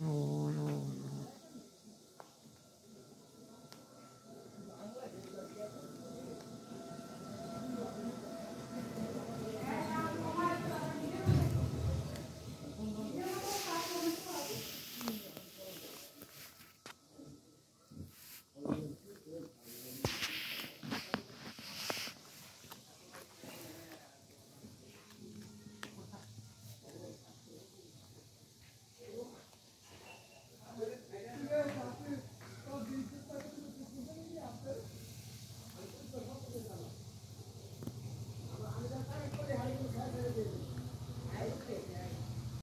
Mm.